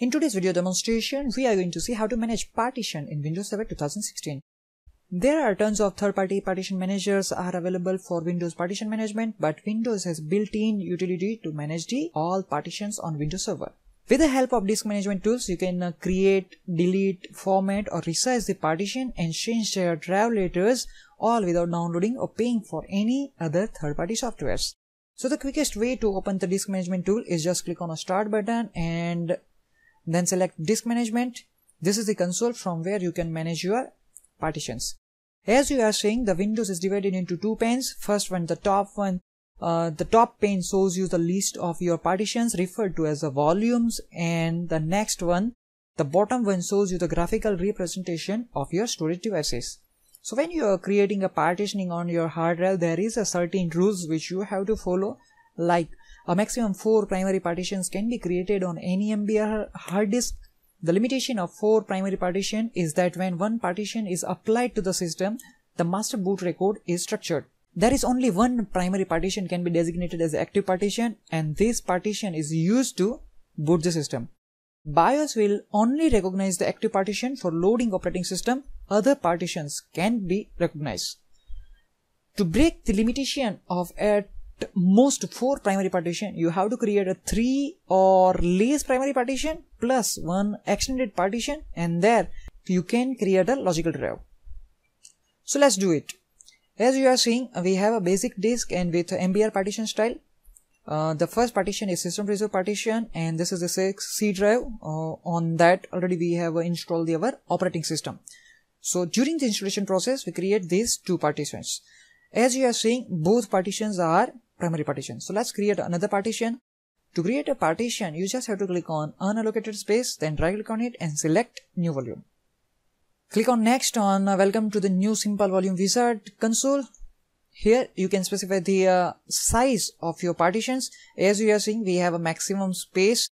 In today's video demonstration, we are going to see how to manage partition in Windows Server 2016. There are tons of third-party partition managers are available for Windows partition management, but Windows has built-in utility to manage the all partitions on Windows Server. With the help of disk management tools, you can uh, create, delete, format or resize the partition and change their drive letters all without downloading or paying for any other third-party softwares. So the quickest way to open the disk management tool is just click on a start button and then select disk management. This is the console from where you can manage your partitions. As you are seeing, the windows is divided into two panes. First one, the top one, uh, the top pane shows you the list of your partitions referred to as the volumes and the next one, the bottom one shows you the graphical representation of your storage devices. So when you are creating a partitioning on your hard drive, there is a certain rules which you have to follow like a maximum four primary partitions can be created on any MBR hard disk. The limitation of four primary partition is that when one partition is applied to the system, the master boot record is structured. There is only one primary partition can be designated as active partition and this partition is used to boot the system. BIOS will only recognize the active partition for loading operating system. Other partitions can be recognized. To break the limitation of at most four primary partition, you have to create a three or less primary partition plus one extended partition and there you can create a logical drive. So let's do it. As you are seeing, we have a basic disk and with MBR partition style. Uh, the first partition is system reserve partition and this is the C drive. Uh, on that already we have installed the our operating system. So during the installation process, we create these two partitions. As you are seeing, both partitions are primary partition. So let's create another partition. To create a partition, you just have to click on unallocated space, then right click on it and select new volume. Click on next on uh, welcome to the new simple volume wizard console. Here you can specify the uh, size of your partitions. As you are seeing, we have a maximum space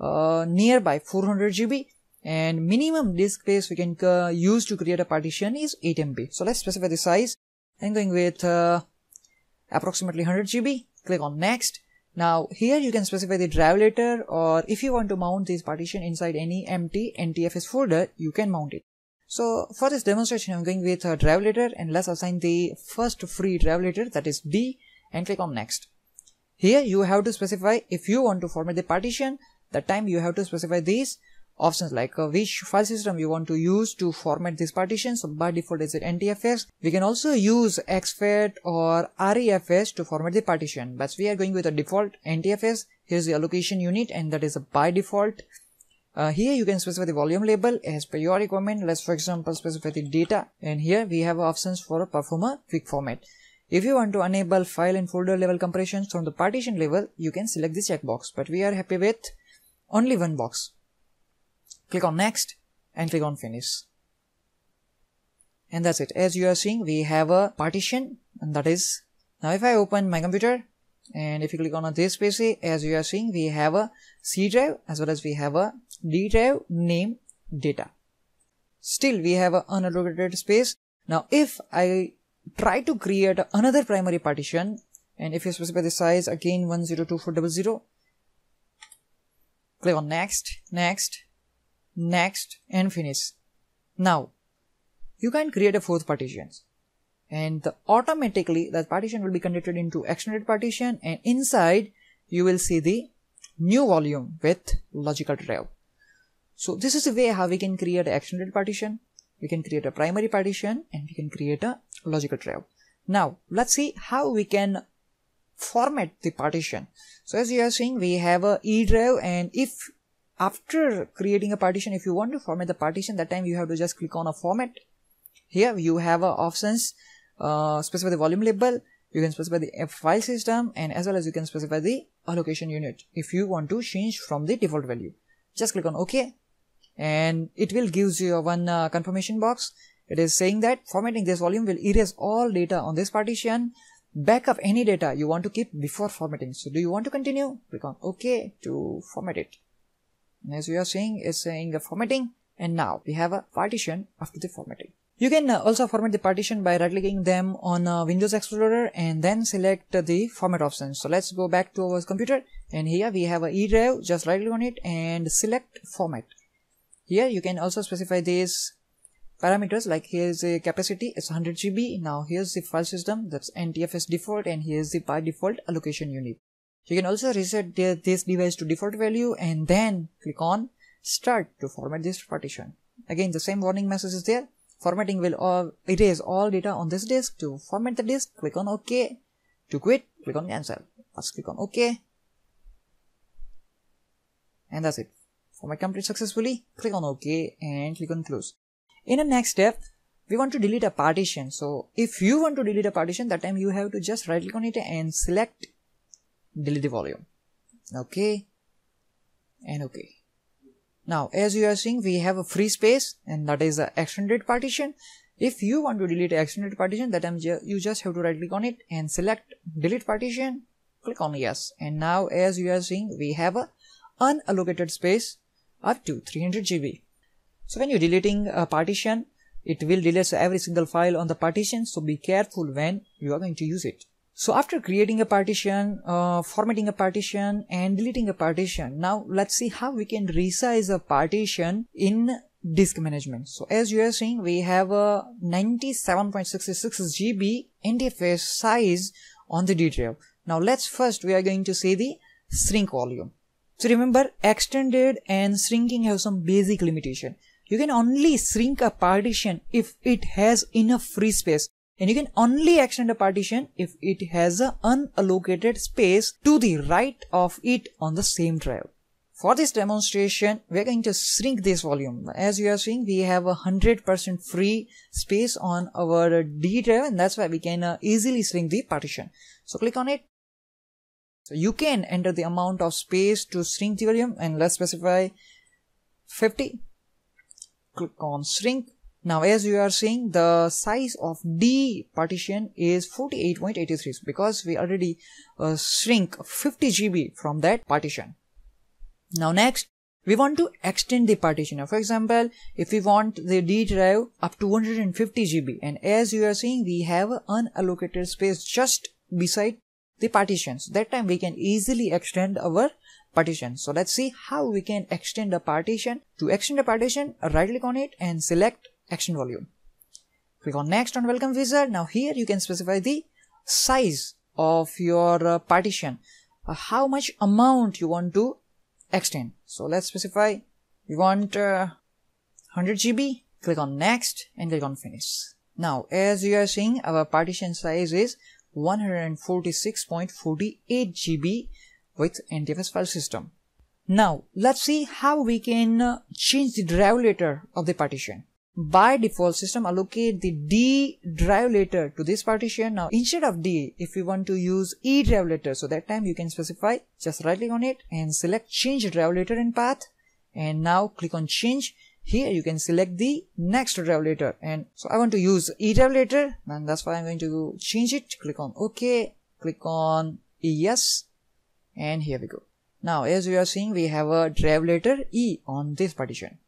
uh, nearby 400 GB and minimum disk space we can uh, use to create a partition is 8 MB. So let's specify the size. I'm going with uh, approximately 100 GB. Click on next. Now here you can specify the drive letter or if you want to mount this partition inside any empty NTFS folder, you can mount it. So for this demonstration, I'm going with a drive letter and let's assign the first free drive letter that is D and click on next. Here you have to specify if you want to format the partition, that time you have to specify these options like uh, which file system you want to use to format this partition. So by default is it NTFS. We can also use exFAT or REFS to format the partition, but we are going with the default NTFS. Here's the allocation unit and that is a by default. Uh, here you can specify the volume label as per your requirement. Let's for example specify the data and here we have options for a performer quick format. If you want to enable file and folder level compressions from the partition level, you can select this checkbox, but we are happy with only one box. Click on next and click on finish. And that's it. As you are seeing, we have a partition and that is now if I open my computer and if you click on this PC, as you are seeing, we have a C drive as well as we have a D drive name data. Still, we have an unallocated space. Now, if I try to create another primary partition and if you specify the size again 102400, click on next, next, next and finish. Now, you can create a fourth partition and the automatically that partition will be converted into extended partition and inside you will see the new volume with logical drive. So this is the way how we can create an extended partition. We can create a primary partition and we can create a logical drive. Now let's see how we can format the partition. So as you are seeing we have a E drive and if after creating a partition if you want to format the partition that time you have to just click on a format. Here you have uh, options uh, specify the volume label you can specify the file system and as well as you can specify the allocation unit if you want to change from the default value. Just click on ok and it will gives you one uh, confirmation box. It is saying that formatting this volume will erase all data on this partition backup any data you want to keep before formatting. So do you want to continue? Click on ok to format it and as you are seeing, it's saying the formatting and now we have a partition after the formatting. You can uh, also format the partition by right clicking them on uh, Windows Explorer and then select the format option. So let's go back to our computer and here we have a E drive. Just right click on it and select format. Here you can also specify these parameters like here's the capacity it's 100 GB. Now here's the file system that's NTFS default and here's the by default allocation unit. You can also reset this device to default value and then click on start to format this partition. Again the same warning message is there Formatting will erase all data on this disk. To format the disk, click on OK. To quit, click on cancel. First click on OK. And that's it. Format complete successfully. Click on OK and click on close. In the next step, we want to delete a partition. So if you want to delete a partition, that time you have to just right click on it and select delete the volume. Okay. And okay. Now, as you are seeing, we have a free space and that is the extended partition. If you want to delete extended partition, that time you just have to right click on it and select delete partition, click on yes. And now as you are seeing, we have a unallocated space up to 300 GB. So when you're deleting a partition, it will delete every single file on the partition. So be careful when you are going to use it. So after creating a partition, uh, formatting a partition and deleting a partition, now let's see how we can resize a partition in disk management. So as you are seeing, we have a 97.66 GB NTFS size on the D drive. Now let's first, we are going to see the shrink volume. So remember extended and shrinking have some basic limitation. You can only shrink a partition if it has enough free space and you can only extend a partition if it has an unallocated space to the right of it on the same drive. For this demonstration, we are going to shrink this volume. As you are seeing, we have a 100% free space on our D drive and that's why we can uh, easily shrink the partition. So click on it. So you can enter the amount of space to shrink the volume and let's specify 50. Click on shrink now as you are seeing the size of D partition is 48.83 because we already uh, shrink 50 GB from that partition. Now next we want to extend the partition. For example, if we want the D drive up to 150 GB and as you are seeing we have unallocated space just beside the partitions. That time we can easily extend our partition. So let's see how we can extend a partition. To extend a partition, right click on it and select action volume. Click on next on welcome wizard. Now here you can specify the size of your uh, partition, uh, how much amount you want to extend. So let's specify we want uh, 100 GB. Click on next and click on finish. Now as you are seeing our partition size is 146.48 GB with NTFS file system. Now let's see how we can uh, change the drive letter of the partition by default system allocate the D drive letter to this partition. Now instead of D, if you want to use E drive letter, so that time you can specify, just right click on it and select change drive letter and path. And now click on change. Here you can select the next drive letter. And so I want to use E drive letter and that's why I'm going to change it. Click on OK, click on yes and here we go. Now as you are seeing, we have a drive letter E on this partition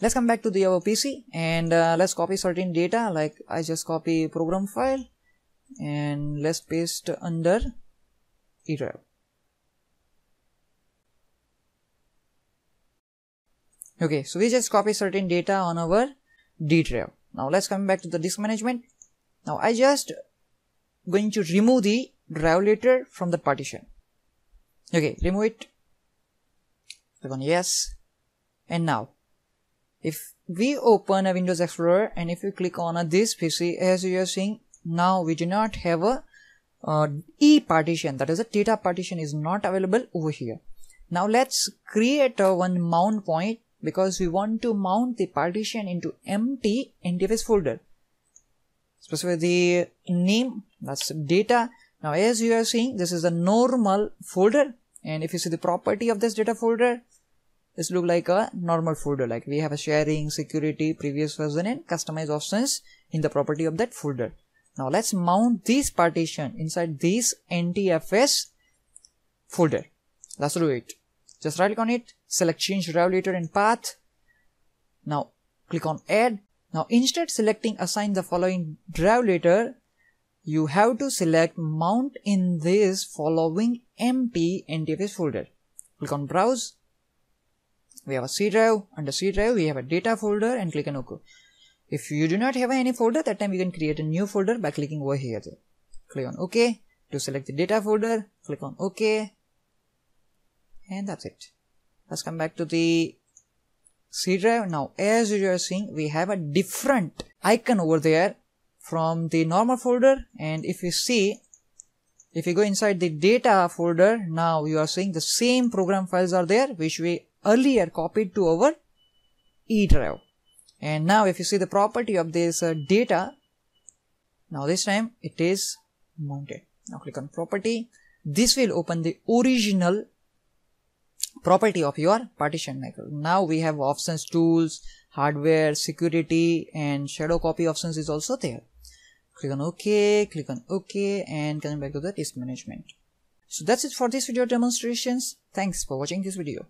let's come back to the our PC and uh, let's copy certain data like I just copy program file and let's paste under E drive. Okay, so we just copy certain data on our D drive. Now let's come back to the disk management. Now I just going to remove the drive letter from the partition. Okay, remove it. Click on yes. And now if we open a Windows Explorer and if you click on a, this PC as you are seeing now we do not have a uh, E partition that is a data partition is not available over here. Now let's create a one mount point because we want to mount the partition into empty NTFS folder. Specify the name that's data. Now as you are seeing this is a normal folder and if you see the property of this data folder this look like a normal folder. Like we have a sharing security previous version and customize options in the property of that folder. Now let's mount this partition inside this ntfs folder. Let's do it. Just right click on it select change letter and path. Now click on add. Now instead selecting assign the following drive later, you have to select mount in this following empty NTFS folder. Click on browse. We have a C drive. Under C drive, we have a data folder and click on OK. If you do not have any folder, that time you can create a new folder by clicking over here. Click on OK. To select the data folder, click on OK. And that's it. Let's come back to the C drive. Now, as you are seeing, we have a different icon over there from the normal folder. And if you see, if you go inside the data folder, now you are seeing the same program files are there, which we earlier copied to our E drive. And now if you see the property of this uh, data, now this time it is mounted. Now click on property. This will open the original property of your partition. Now we have options tools, hardware, security and shadow copy options is also there. Click on OK, click on OK and coming back to the disk management. So that's it for this video demonstrations. Thanks for watching this video.